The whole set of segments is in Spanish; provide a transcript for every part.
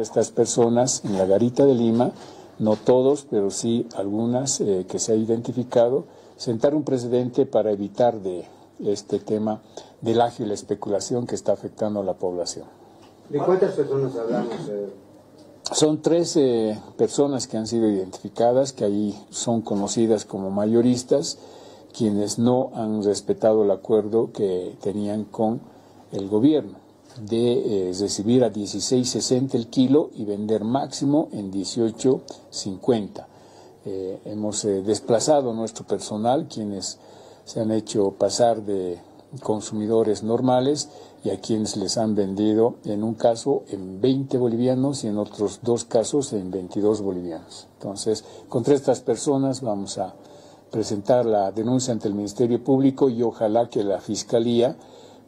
Estas personas en la garita de Lima, no todos, pero sí algunas eh, que se ha identificado, sentar un precedente para evitar de este tema del ágil la especulación que está afectando a la población. ¿De cuántas personas hablamos? Eh? Son 13 personas que han sido identificadas, que ahí son conocidas como mayoristas, quienes no han respetado el acuerdo que tenían con el gobierno de eh, recibir a 16.60 el kilo y vender máximo en 18.50. Eh, hemos eh, desplazado nuestro personal, quienes se han hecho pasar de consumidores normales y a quienes les han vendido en un caso en 20 bolivianos y en otros dos casos en 22 bolivianos. Entonces, contra estas personas vamos a presentar la denuncia ante el Ministerio Público y ojalá que la Fiscalía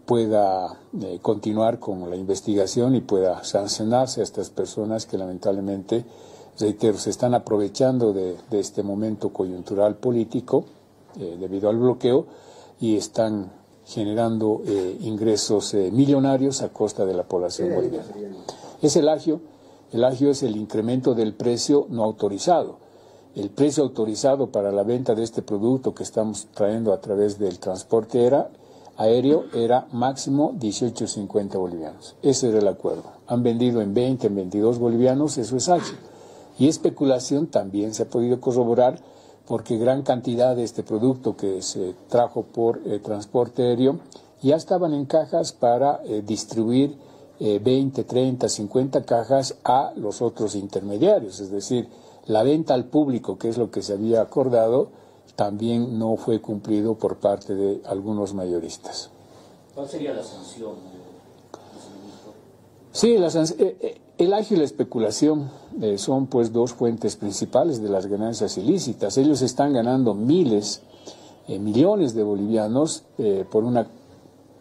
pueda eh, continuar con la investigación y pueda sancionarse a estas personas que lamentablemente, reitero, se están aprovechando de, este momento coyuntural político eh, debido al bloqueo y están generando eh, ingresos millonarios a costa de la población boliviana. Es el agio, el agio es el incremento del precio no autorizado. El precio autorizado para la venta de este producto que estamos trayendo a través del transporte era aéreo era máximo 18.50 bolivianos. Ese era el acuerdo. Han vendido en 20, en 22 bolivianos, eso es ágil. Y especulación también se ha podido corroborar porque gran cantidad de este producto que se trajo por eh, transporte aéreo ya estaban en cajas para eh, distribuir 20, 30, 50 cajas a los otros intermediarios, es decir, la venta al público, que es lo que se había acordado, también no fue cumplido por parte de algunos mayoristas. ¿Cuál sería la sanción? Sí, la eh, eh, el ágil y la especulación eh, son pues dos fuentes principales de las ganancias ilícitas. Ellos están ganando miles, millones de bolivianos por una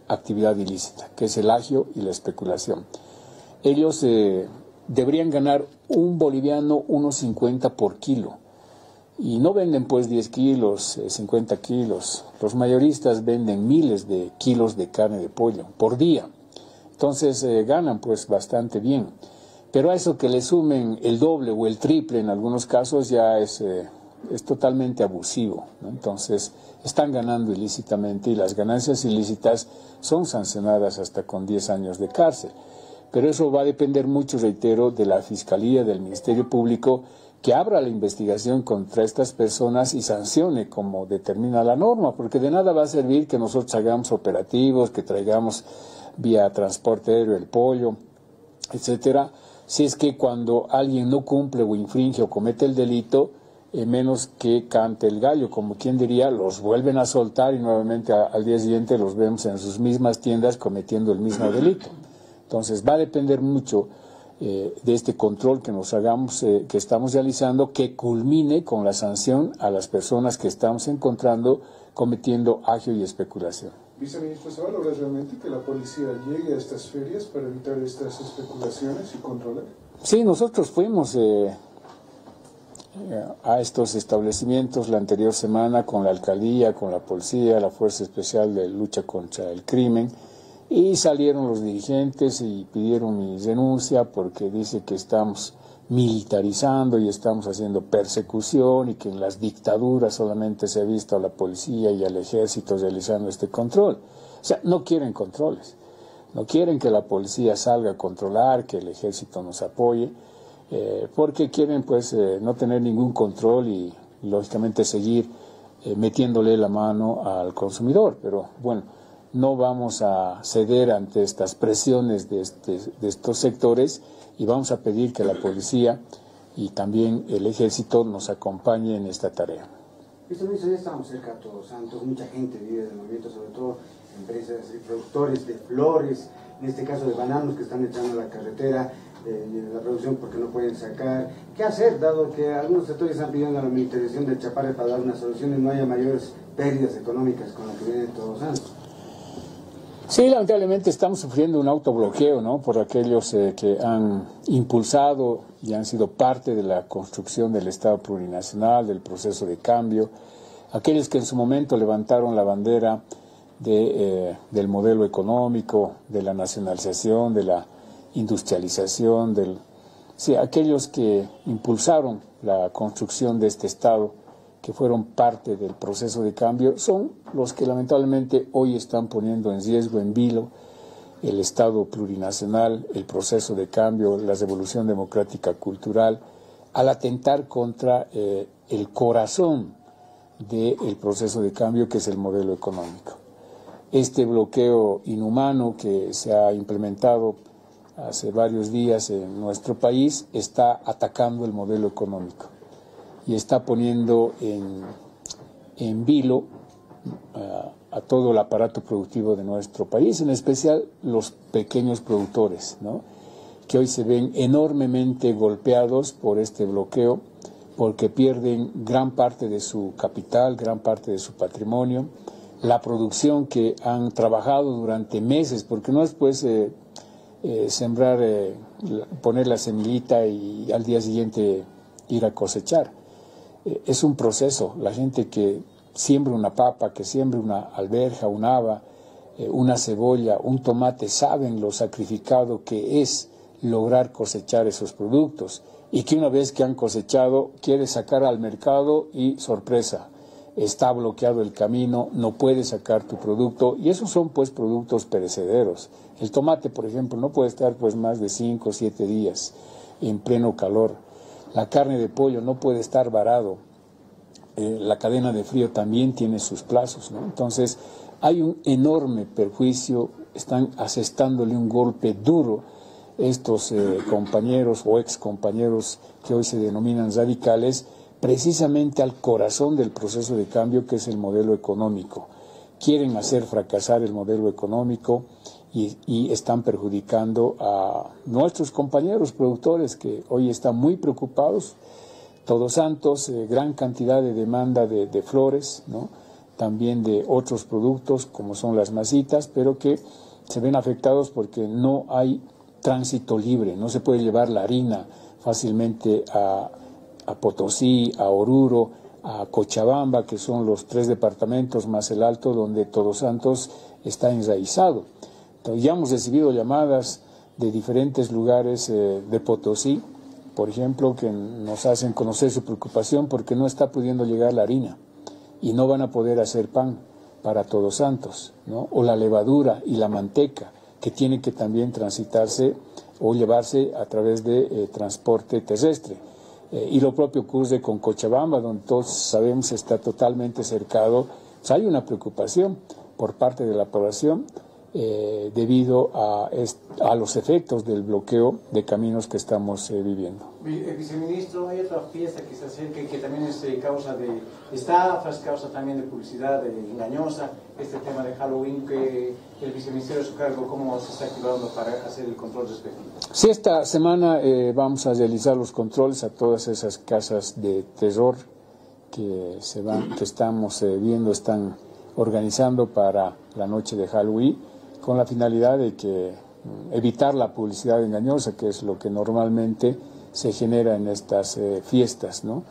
actividad ilícita, que es el agio y la especulación. Ellos deberían ganar un boliviano 1.50 por kilo y no venden pues 10 kilos, 50 kilos. Los mayoristas venden miles de kilos de carne de pollo por día. Entonces eh, ganan pues bastante bien. Pero a eso que le sumen el doble o el triple en algunos casos ya es, eh, es totalmente abusivo. Entonces están ganando ilícitamente y las ganancias ilícitas son sancionadas hasta con 10 años de cárcel. Pero eso va a depender mucho, reitero, de la Fiscalía, del Ministerio Público que abra la investigación contra estas personas y sancione como determina la norma, porque de nada va a servir que nosotros hagamos operativos, que traigamos vía transporte aéreo el pollo, etcétera, si es que cuando alguien no cumple o infringe o comete el delito, eh, menos que cante el gallo, como quien diría, los vuelven a soltar y nuevamente al día siguiente los vemos en sus mismas tiendas cometiendo el mismo delito. Entonces va a depender mucho eh, de este control que nos hagamos, eh, que estamos realizando, que culmine con la sanción a las personas que estamos encontrando cometiendo agio y especulación. Viceministro, ¿se valora realmente que la policía llegue a estas ferias para evitar estas especulaciones y controlar? Sí, nosotros fuimos eh, a estos establecimientos la anterior semana con la alcaldía, con la policía, la Fuerza Especial de Lucha contra el Crimen y salieron los dirigentes y pidieron mi renuncia porque dice que estamos militarizando y estamos haciendo persecución y que en las dictaduras solamente se ha visto a la policía y al ejército realizando este control. O sea, no quieren controles, no quieren que la policía salga a controlar, que el ejército nos apoye, eh, porque quieren pues eh, no tener ningún control y lógicamente seguir eh, metiéndole la mano al consumidor. Pero bueno, no vamos a ceder ante estas presiones de, este, de estos sectores y vamos a pedir que la policía y también el ejército nos acompañe en esta tarea. Ya estamos cerca de Todos Santos, mucha gente vive del movimiento, sobre todo empresas y productores de flores, en este caso de bananos que están echando a la carretera, de, la producción porque no pueden sacar. ¿Qué hacer, dado que algunos sectores están pidiendo a la militarización del Chaparre para dar una solución y no haya mayores pérdidas económicas con lo que viene Todos Santos? Sí, lamentablemente estamos sufriendo un autobloqueo, ¿no? Por aquellos eh, que han impulsado y han sido parte de la construcción del Estado plurinacional, del proceso de cambio, aquellos que en su momento levantaron la bandera de, eh, del modelo económico, de la nacionalización, de la industrialización, del Sí, aquellos que impulsaron la construcción de este Estado, que fueron parte del proceso de cambio, son los que lamentablemente hoy están poniendo en riesgo, en vilo, el Estado plurinacional, el proceso de cambio, la revolución democrática cultural, al atentar contra eh, el corazón del proceso de cambio que es el modelo económico. Este bloqueo inhumano que se ha implementado hace varios días en nuestro país está atacando el modelo económico y está poniendo en, en vilo a, a, todo el aparato productivo de nuestro país, en especial los pequeños productores, ¿no? que hoy se ven enormemente golpeados por este bloqueo porque pierden gran parte de su capital, gran parte de su patrimonio, la producción que han trabajado durante meses, porque no es pues eh, eh, sembrar, eh, poner la semillita y al día siguiente ir a cosechar. Es un proceso. La gente que siembra una papa, que siembra una alberja, un haba, eh, una cebolla, un tomate, saben lo sacrificado que es lograr cosechar esos productos y que una vez que han cosechado quiere sacar al mercado y sorpresa, está bloqueado el camino, no puede sacar tu producto y esos son pues productos perecederos. El tomate, por ejemplo, no puede estar pues más de 5 o 7 días en pleno calor. La carne de pollo no puede estar varado. Eh, la cadena de frío también tiene sus plazos, ¿no? Entonces, hay un enorme perjuicio, están asestándole un golpe duro estos eh, compañeros o ex compañeros que hoy se denominan radicales, precisamente al corazón del proceso de cambio que es el modelo económico. Quieren hacer fracasar el modelo económico y, están perjudicando a nuestros compañeros productores que hoy están muy preocupados. Todos Santos, eh, gran cantidad de demanda de, flores, también de otros productos como son las masitas, pero que se ven afectados porque no hay tránsito libre, no se puede llevar la harina fácilmente a Potosí, a Oruro, a Cochabamba, que son los tres departamentos más el alto donde Todos Santos está enraizado. Ya hemos recibido llamadas de diferentes lugares eh, de Potosí, por ejemplo, que nos hacen conocer su preocupación porque no está pudiendo llegar la harina y no van a poder hacer pan para Todos Santos, ¿no? o la levadura y la manteca, que tienen que también transitarse o llevarse a través de eh, transporte terrestre. Eh, y lo propio ocurre con Cochabamba, donde todos sabemos está totalmente cercado. Hay una preocupación por parte de la población eh, debido a, a, los efectos del bloqueo de caminos que estamos eh, viviendo. Eh, viceministro, hay otra fiesta que se acerca y que también es eh, causa de estafas, causa también de publicidad engañosa, este tema de Halloween que el viceministerio de su cargo, ¿cómo se está activando para hacer el control respectivo? Sí, esta semana eh, vamos a realizar los controles a todas esas casas de terror que, se van, que estamos viendo, están organizando para la noche de Halloween con la finalidad de que mm, evitar la publicidad engañosa, que es lo que normalmente se genera en estas eh, fiestas, ¿no?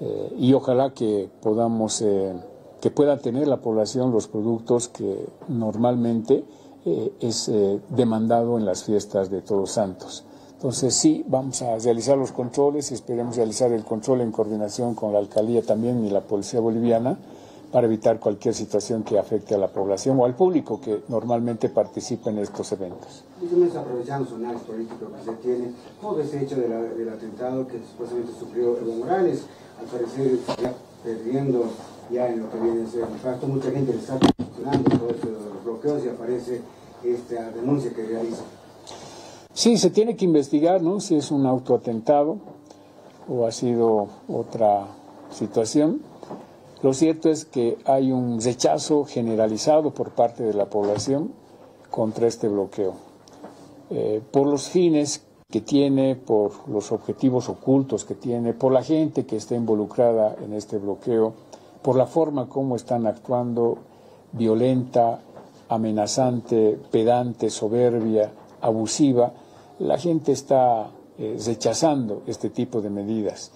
Eh, y ojalá que podamos, eh, que pueda tener la población los productos que normalmente es demandado en las fiestas de Todos Santos. Entonces sí, vamos a realizar los controles, esperemos realizar el control en coordinación con la alcaldía también y la policía boliviana para evitar cualquier situación que afecte a la población o al público que normalmente participa en estos eventos. Muchos aprovechando su análisis político que se tiene, todo ese hecho de la, del atentado que supuestamente sufrió Evo Morales, al parecer ya perdiendo ya en lo que viene a ser el impacto, mucha gente le está cuestionando todos esos bloqueos y aparece esta denuncia que realiza. Sí, se tiene que investigar, ¿no? Si es un autoatentado o ha sido otra situación lo cierto es que hay un rechazo generalizado por parte de la población contra este bloqueo, eh, por los fines que tiene, por los objetivos ocultos que tiene, por la gente que está involucrada en este bloqueo, por la forma como están actuando, violenta, amenazante, pedante, soberbia, abusiva, la gente está eh, rechazando este tipo de medidas.